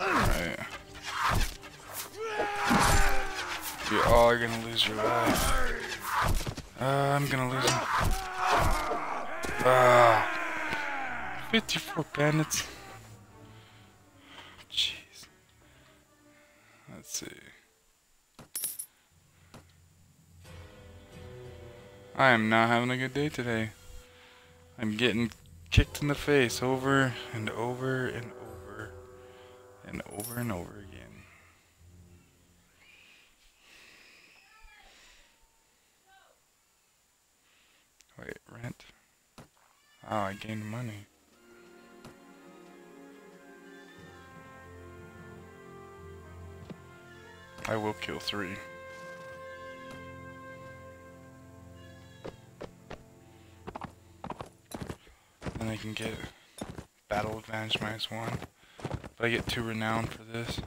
Alright. You all are gonna lose your life. Uh, I'm gonna lose him. Ah. 54 bandits. Jeez. Let's see. I am not having a good day today. I'm getting kicked in the face over and over and over and over and over again. Wait, rent? Oh, I gained money. I will kill three. I can get battle advantage minus one. But I get two renown for this.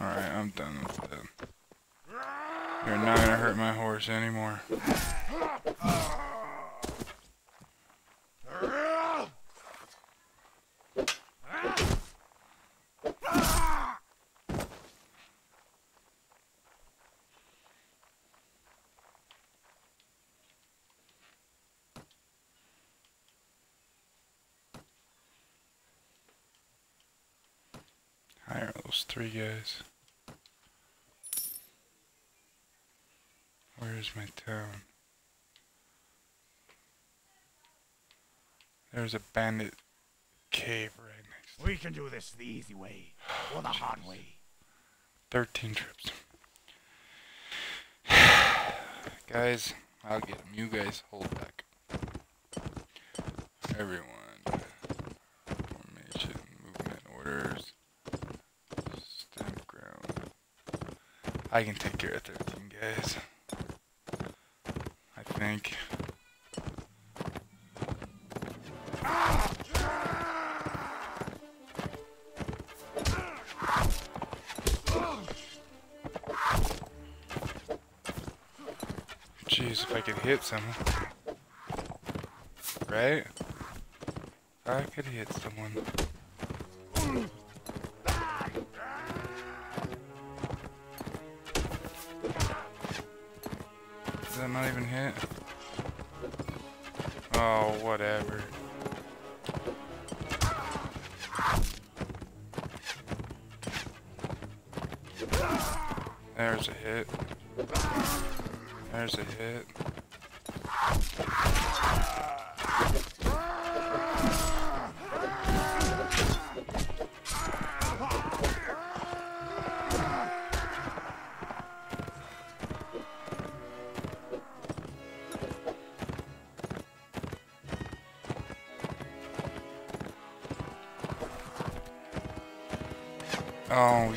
Alright, I'm done with that. You're not gonna hurt my horse anymore. Hire those three guys. My town? There's a bandit cave right next. We can do this the easy way or the hard way. 13 trips. guys, I'll get them. You guys hold back. Everyone. Formation, movement orders. Stamp ground. I can take care of 13 guys. Think. Jeez, if I could hit someone. Right? I could hit someone. Does that not even hit? Oh, whatever. There's a hit. There's a hit. Oh,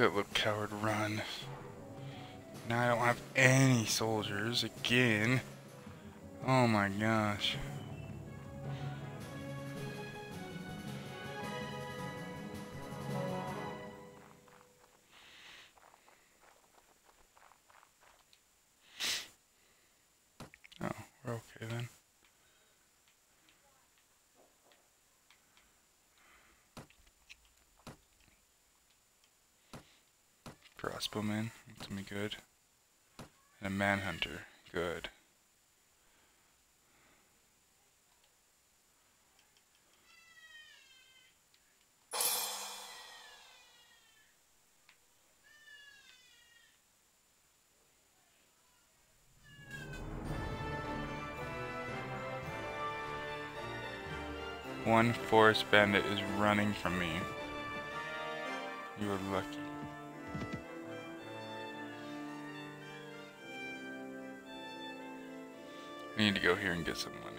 that little coward run. Now I don't have any soldiers again. Oh my gosh. Oh, we're okay then. Crossbowman, that's be good. And a manhunter, good. One forest bandit is running from me. You are lucky. Need to go here and get some money.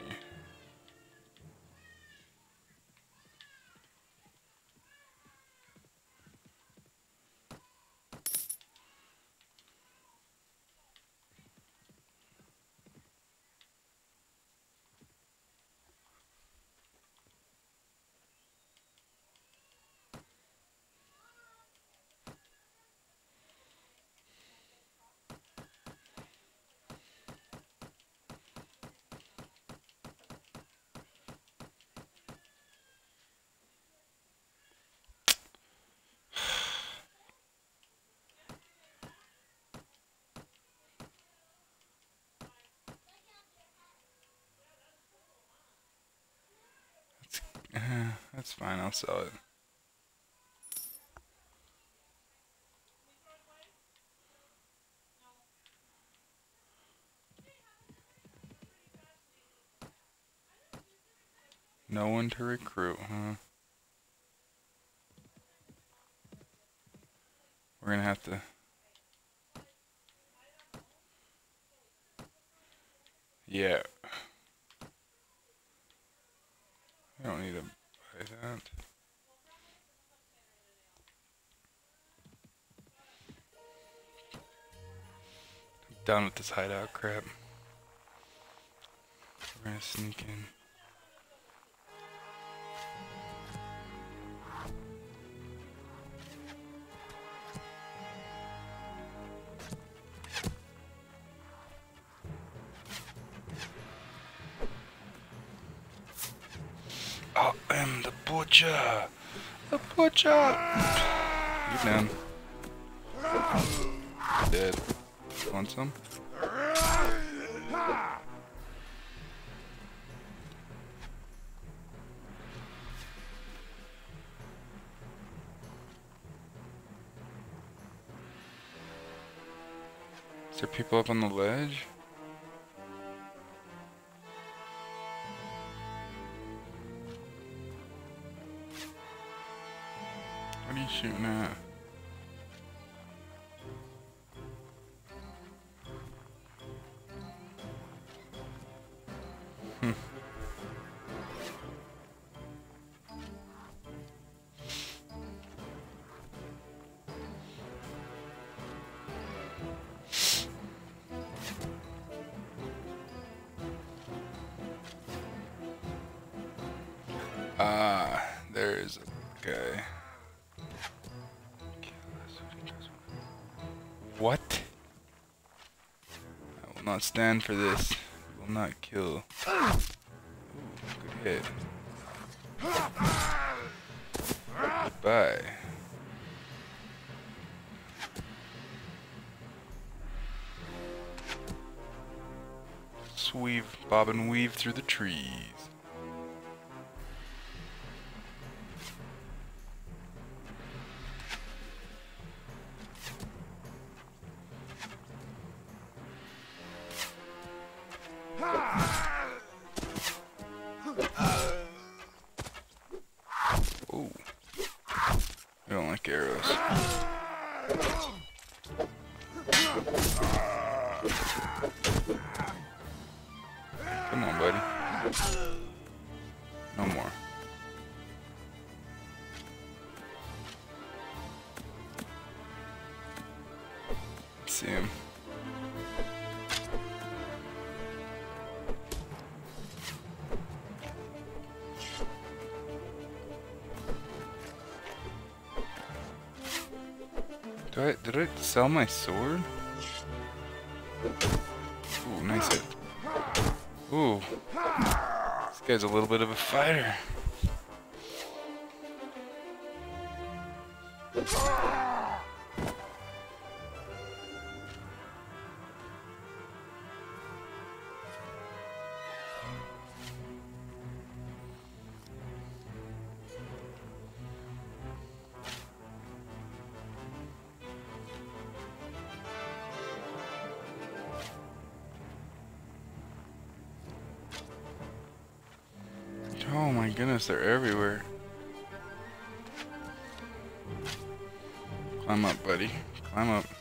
That's, uh, that's fine, I'll sell it. No one to recruit, huh? We're gonna have to. Yeah. I don't need to buy that. I'm done with this hideout crap. We're gonna sneak in. The butcher. You down. Dead. Want some? Is there people up on the ledge? Shooting at? Hmm. Ah, there's a guy. Stand for this. I will not kill. Ooh, good hit. Goodbye. Sweeve, bob and weave through the trees. Come on, buddy. No more. see him. Do I, did I sell my sword? Guy's a little bit of a fighter. Goodness, they're everywhere. Climb up, buddy. Climb up.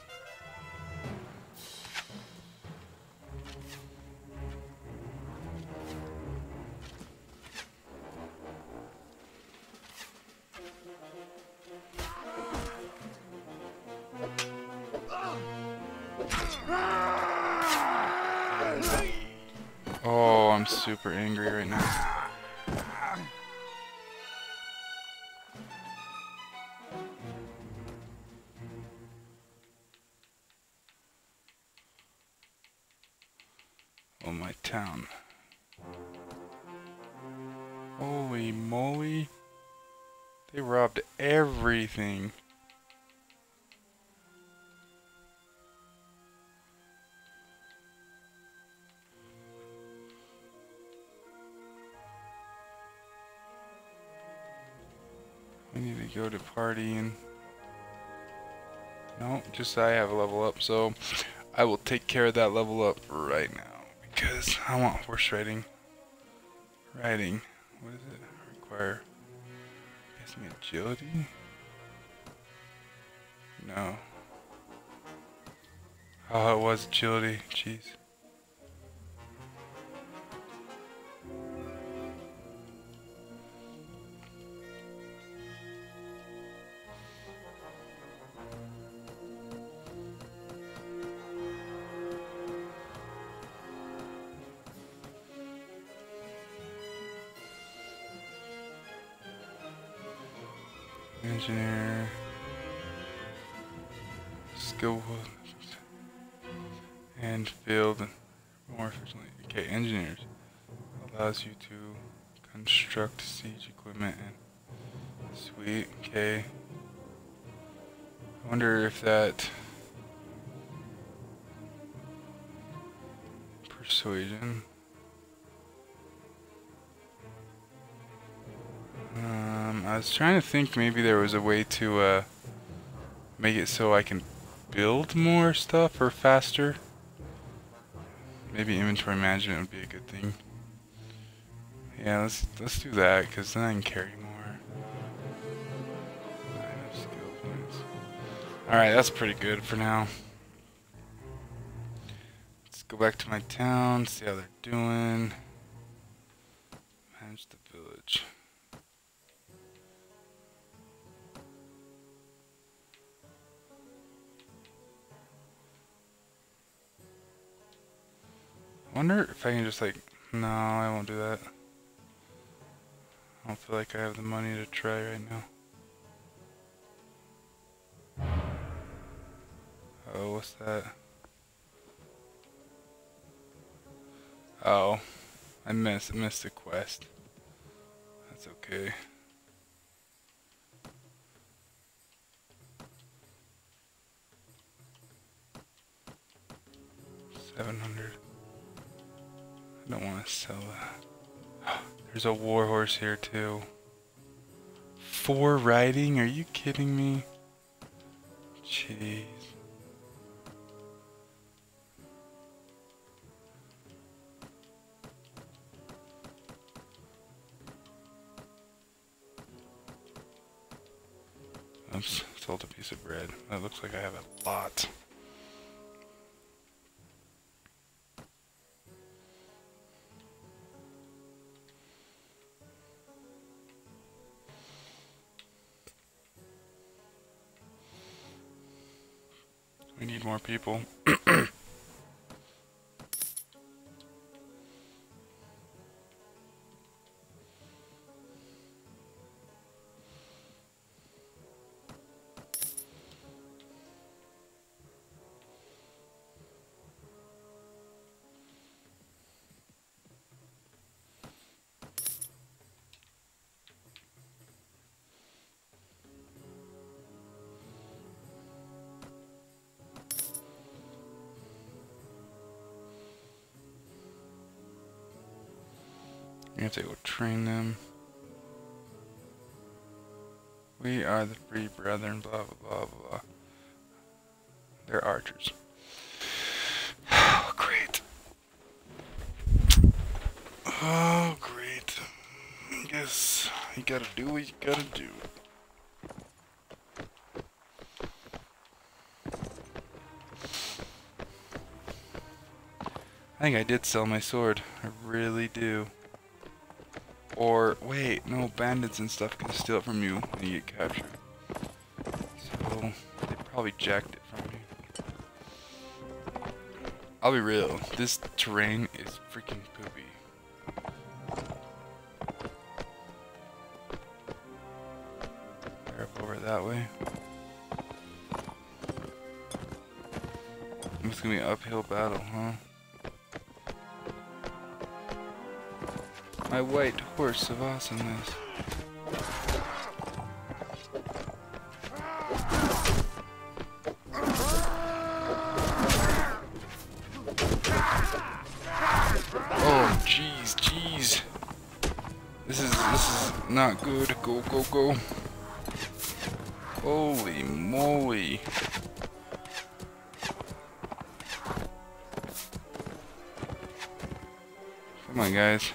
Everything. We need to go to party and no, just I have a level up, so I will take care of that level up right now because I want horse riding. Riding. What does it require? Guessing agility? No. Oh, it was agility. Jeez. Construct siege equipment and sweet. Okay. I wonder if that persuasion. Um, I was trying to think maybe there was a way to uh, make it so I can build more stuff or faster. Maybe inventory management would be a good thing. Yeah, let's let's do that because then I can carry more. All right, that's pretty good for now. Let's go back to my town, see how they're doing. Manage the village. wonder if I can just like, no, I won't do that. I don't feel like I have the money to try right now. Oh, what's that? Oh, I missed missed a quest. That's okay. Seven hundred. I don't want to sell that. There's a warhorse here too. Four riding? Are you kidding me? Jeez. Oops, sold a piece of bread. That looks like I have a lot. People. Have to go train them. We are the free brethren, blah blah blah blah. They're archers. Oh, great. Oh, great. I guess you gotta do what you gotta do. I think I did sell my sword. I really do. Or, wait, no, bandits and stuff can steal it from you when you get captured. So, they probably jacked it from me. I'll be real, this terrain is freaking poopy. Over that way. It's gonna be an uphill battle, huh? My white horse of awesomeness. Oh, jeez, jeez. This is this is not good. Go, go, go. Holy moly. Come on, guys.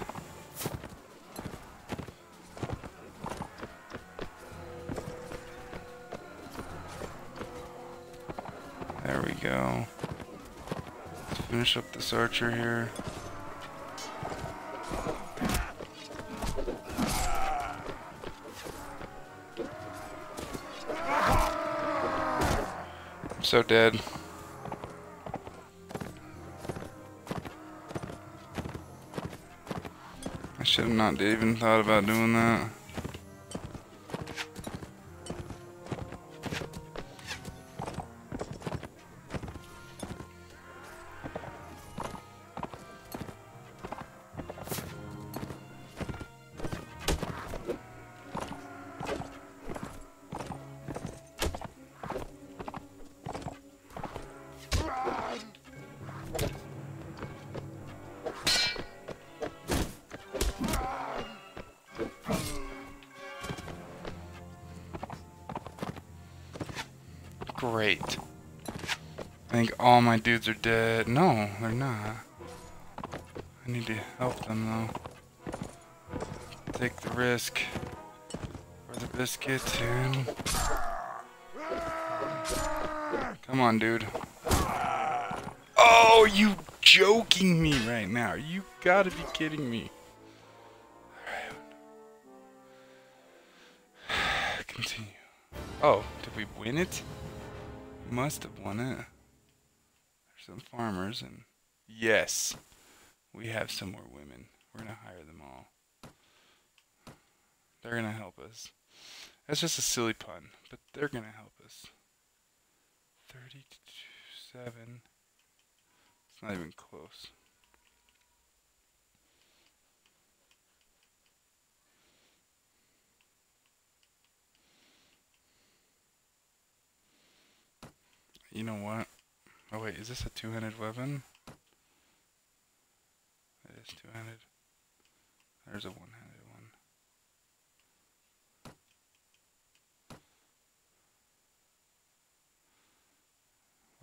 Finish up this archer here. I'm so dead. I should have not even thought about doing that. Great. I think all my dudes are dead. No, they're not. I need to help them though. Take the risk for the biscuit and... Come on, dude. Oh, you joking me right now. You gotta be kidding me. Continue. Oh, did we win it? Must have won it. There's some farmers and yes, we have some more women. We're gonna hire them all. They're gonna help us. That's just a silly pun, but they're gonna help us. 37. It's not even close. You know what? Oh wait, is this a two-handed weapon? It is two-handed. There's a one-handed one.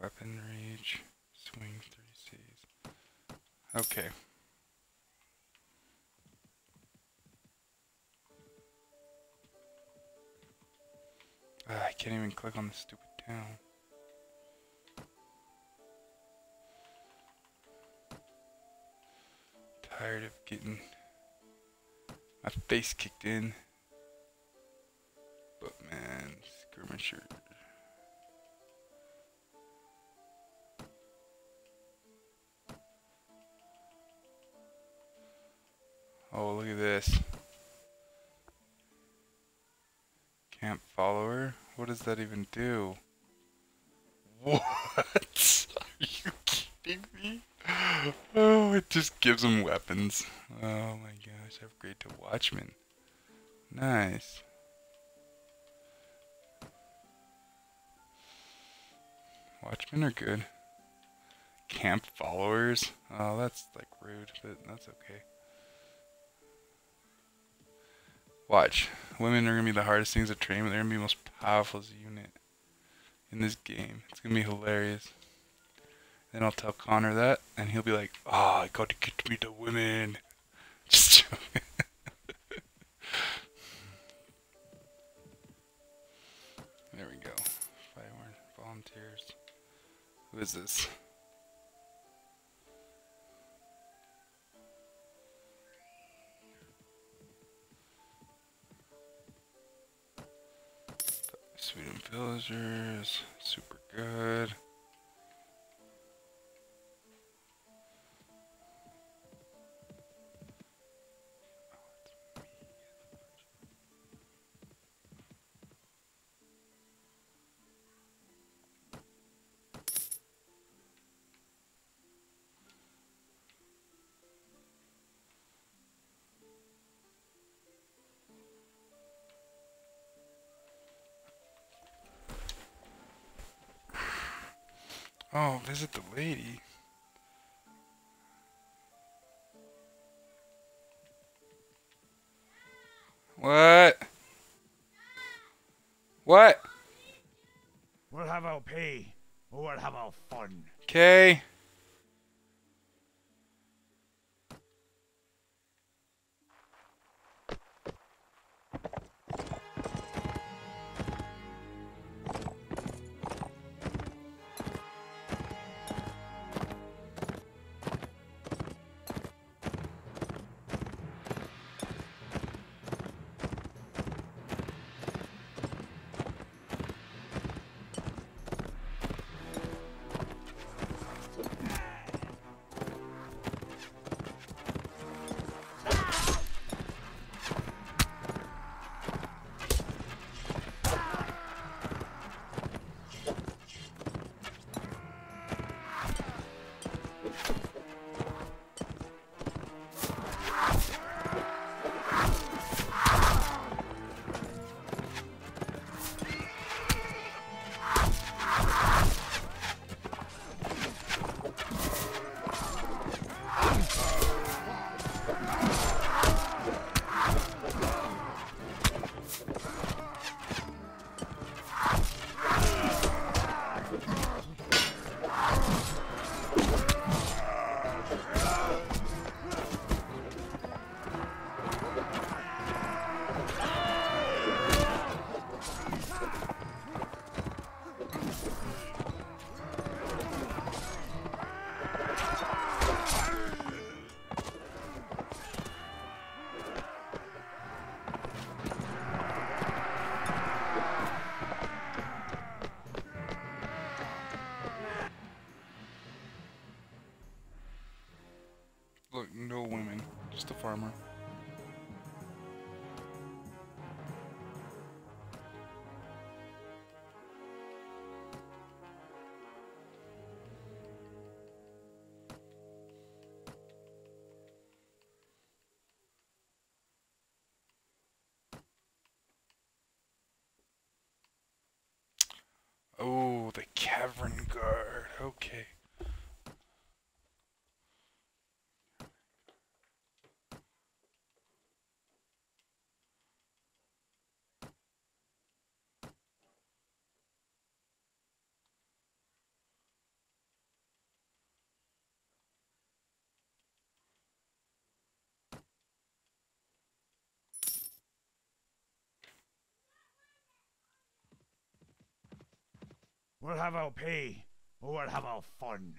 Weapon reach, swing three C's. Okay. I can't even click on the stupid town. tired of getting my face kicked in. But man, screw my shirt. Oh, look at this. Camp follower? What does that even do? What? Are you kidding me? It just gives them weapons. Oh my gosh, upgrade to Watchman. Nice. Watchmen are good. Camp followers? Oh, that's like rude, but that's okay. Watch. Women are gonna be the hardest things to train, but they're gonna be the most powerful as a unit in this game. It's gonna be hilarious. Then I'll tell Connor that, and he'll be like, "Oh, I got to get me the women." Just joking. there we go. Five volunteers. Who is this? Swadian villagers, super good. Oh, visit the lady. What? What? We'll have our pay, or we'll have our fun. Okay. Farmer. Oh, the caravan guard. Okay. We'll have our pay, or we'll have our fun.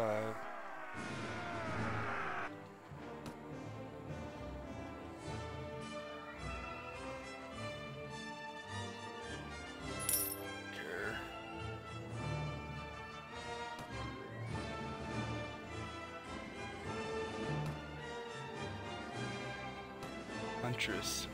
five. Huntress.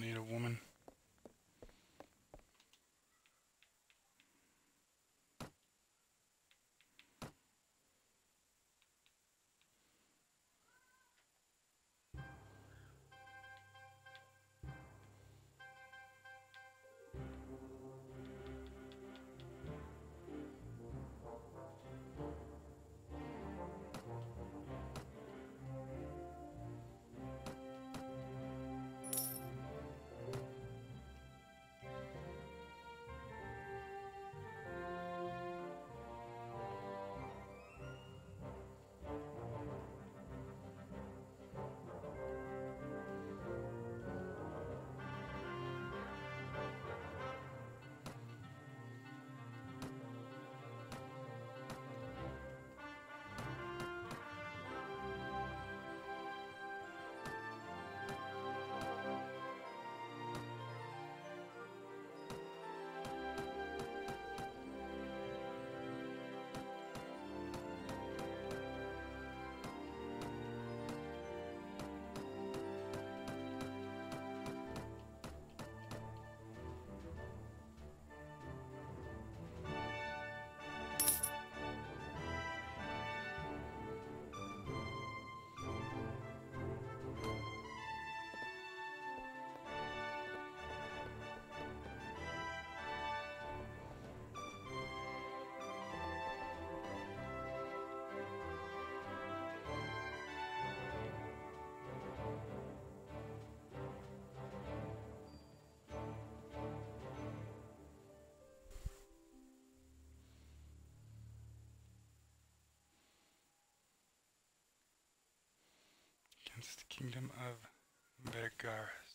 Need a woman. Against the kingdom of Vaegirs.